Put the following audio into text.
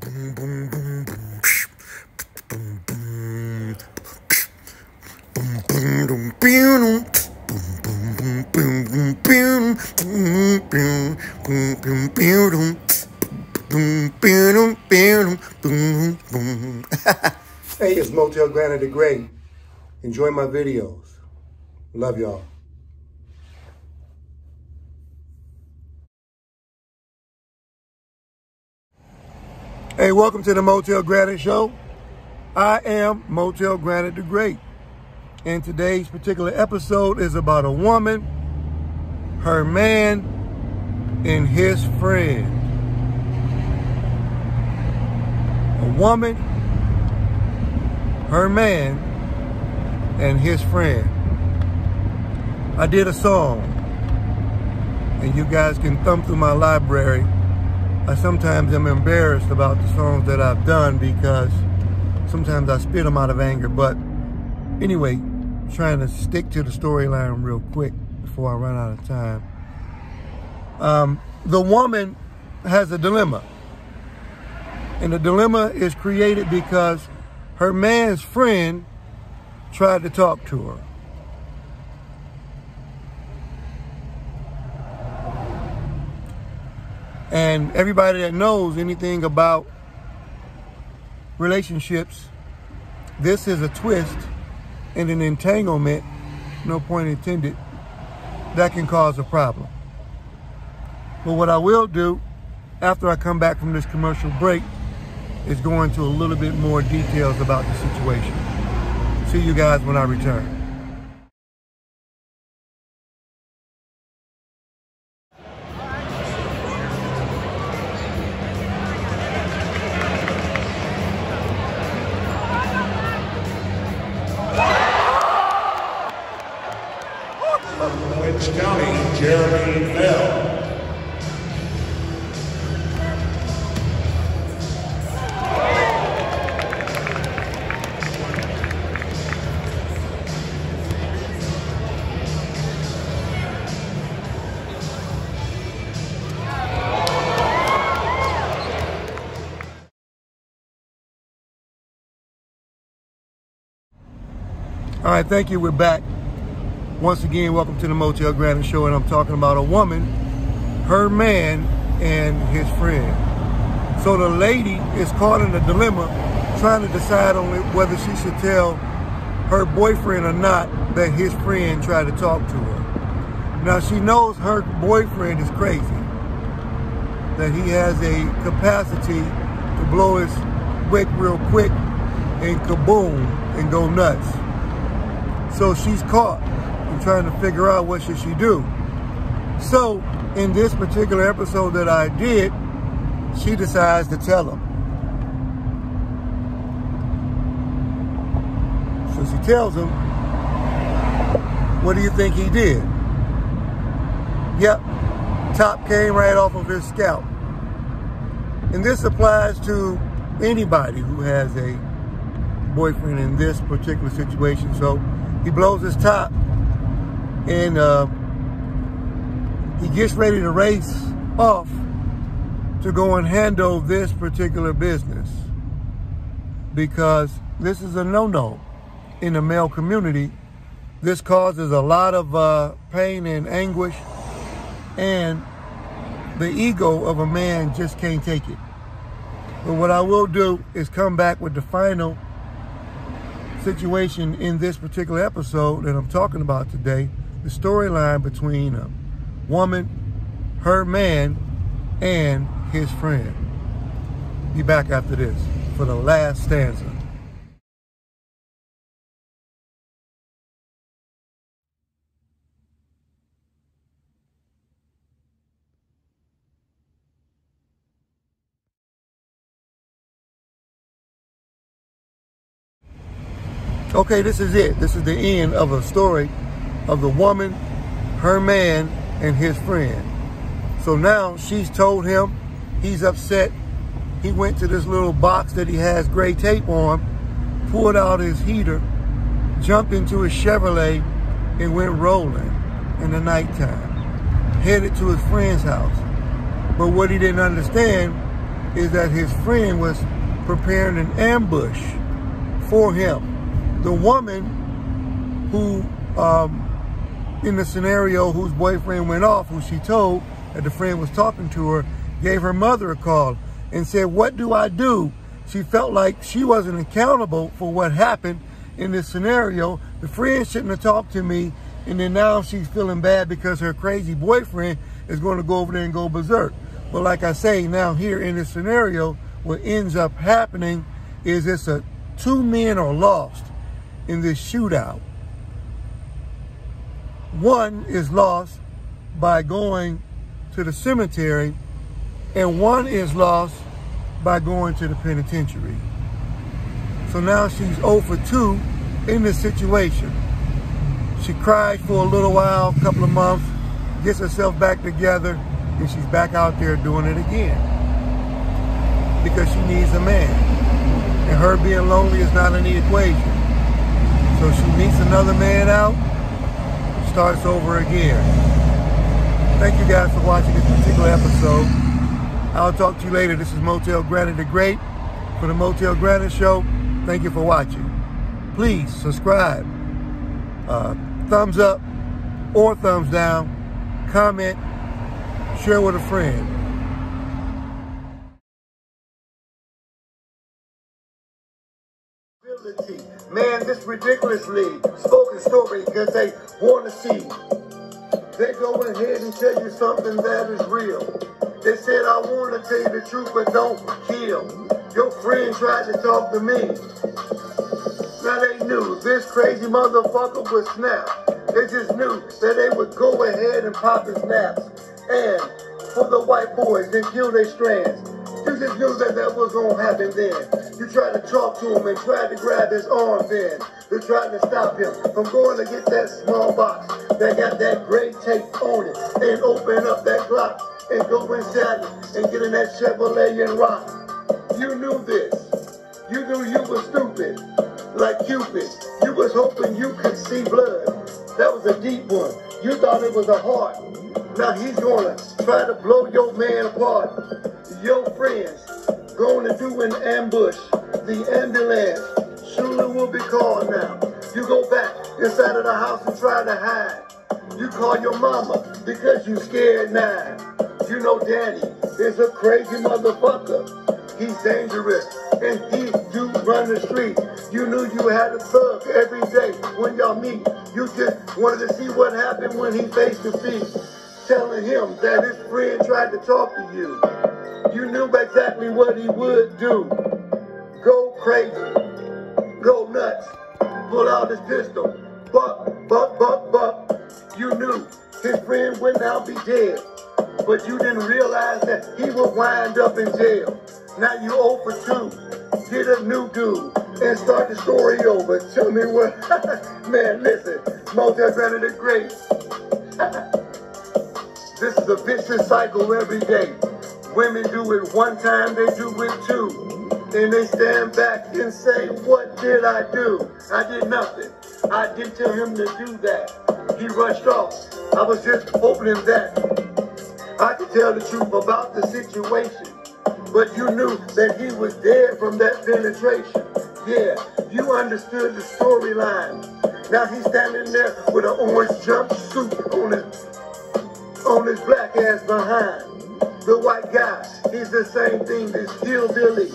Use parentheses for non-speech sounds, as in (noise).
boom, boom, boom, boom, boom, boom, boom, boom. Hey, it's Motell Granite the Great. Enjoy my videos. Love y'all. Hey, welcome to the Motell Granite Show. I am Motell Granite the Great. And today's particular episode is about a woman, her man, and his friend. A woman, her man, and his friend. I did a song, and you guys can thumb through my library I sometimes am embarrassed about the songs that I've done because sometimes I spit them out of anger. But anyway, trying to stick to the storyline real quick before I run out of time. Um, the woman has a dilemma. And the dilemma is created because her man's friend tried to talk to her. And everybody that knows anything about relationships, this is a twist and an entanglement, no point intended, that can cause a problem. But what I will do after I come back from this commercial break is go into a little bit more details about the situation. See you guys when I return. All right, thank you. We're back. Once again, welcome to the Motell Granite Show, and I'm talking about a woman, her man, and his friend. So the lady is caught in a dilemma, trying to decide on whether she should tell her boyfriend or not that his friend tried to talk to her. Now she knows her boyfriend is crazy, that he has a capacity to blow his wick real quick and kaboom and go nuts. So she's caught and trying to figure out what should she do. So in this particular episode that I did, she decides to tell him. So she tells him, what do you think he did? Yep, top came right off of his scalp. And this applies to anybody who has a boyfriend in this particular situation. So he blows his top and uh, he gets ready to race off to go and handle this particular business because this is a no-no in the male community. This causes a lot of uh, pain and anguish and the ego of a man just can't take it. But what I will do is come back with the final situation in this particular episode that I'm talking about today, the storyline between a woman, her man, and his friend. Be back after this for the last stanza. Okay, this is it. This is the end of a story of the woman, her man, and his friend. So now she's told him he's upset. He went to this little box that he has gray tape on, pulled out his heater, jumped into his Chevrolet, and went rolling in the nighttime, headed to his friend's house. But what he didn't understand is that his friend was preparing an ambush for him. The woman who, um, in the scenario, whose boyfriend went off, who she told that the friend was talking to her, gave her mother a call and said, what do I do? She felt like she wasn't accountable for what happened in this scenario. The friend shouldn't have talked to me. And then now she's feeling bad because her crazy boyfriend is going to go over there and go berserk. But like I say, now here in this scenario, what ends up happening is it's a two men are lost in this shootout. One is lost by going to the cemetery and one is lost by going to the penitentiary. So now she's 0 for 2 in this situation. She cried for a little while, a couple of months, gets herself back together, and she's back out there doing it again. Because she needs a man. And her being lonely is not in the equation. So she meets another man out, starts over again. Thank you guys for watching this particular episode. I'll talk to you later. This is Motell Granite the Great for the Motell Granite Show. Thank you for watching. Please subscribe, uh, thumbs up or thumbs down, comment, share with a friend. Man, this ridiculously spoken story because they want to see. They go ahead and tell you something that is real. They said, I want to tell you the truth, but don't kill. Your friend tried to talk to me. Now they knew this crazy motherfucker would snap. They just knew that they would go ahead and pop his naps. And for the white boys, they kill their strands. You just knew that that was going to happen then. You tried to talk to him and tried to grab his arm then. You tried to stop him from going to get that small box that got that gray tape on it and open up that Glock and go inside it and get in that Chevrolet and rock. You knew this. You knew you were stupid, like Cupid. You was hoping you could see blood. That was a deep one. You thought it was a heart. Now he's gonna try to blow your man apart. Your friends gonna do an ambush. The ambulance surely will be called now. You go back inside of the house and try to hide. You call your mama because you scared now. You know Danny is a crazy motherfucker. He's dangerous and he do run the street. You knew you had a thug every day when y'all meet. You just wanted to see what happened when he faced the feet. Telling him that his friend tried to talk to you. You knew exactly what he would do. Go crazy. Go nuts. Pull out his pistol. Buck, buck, buck, buck. You knew his friend would now be dead. But you didn't realize that he would wind up in jail. Now you 0 for 2. Get a new dude and start the story over. Tell me what. (laughs) Man, listen. Motell Granite the Great. (laughs) this is a vicious cycle every day. Women do it one time, they do it two. And they stand back and say, what did I do? I did nothing. I didn't tell him to do that. He rushed off. I was just hoping that I could tell the truth about the situation. But you knew that he was dead from that penetration. Yeah, you understood the storyline. Now he's standing there with an orange jumpsuit on his on his black ass behind. The white guy, he's the same thing, this hillbilly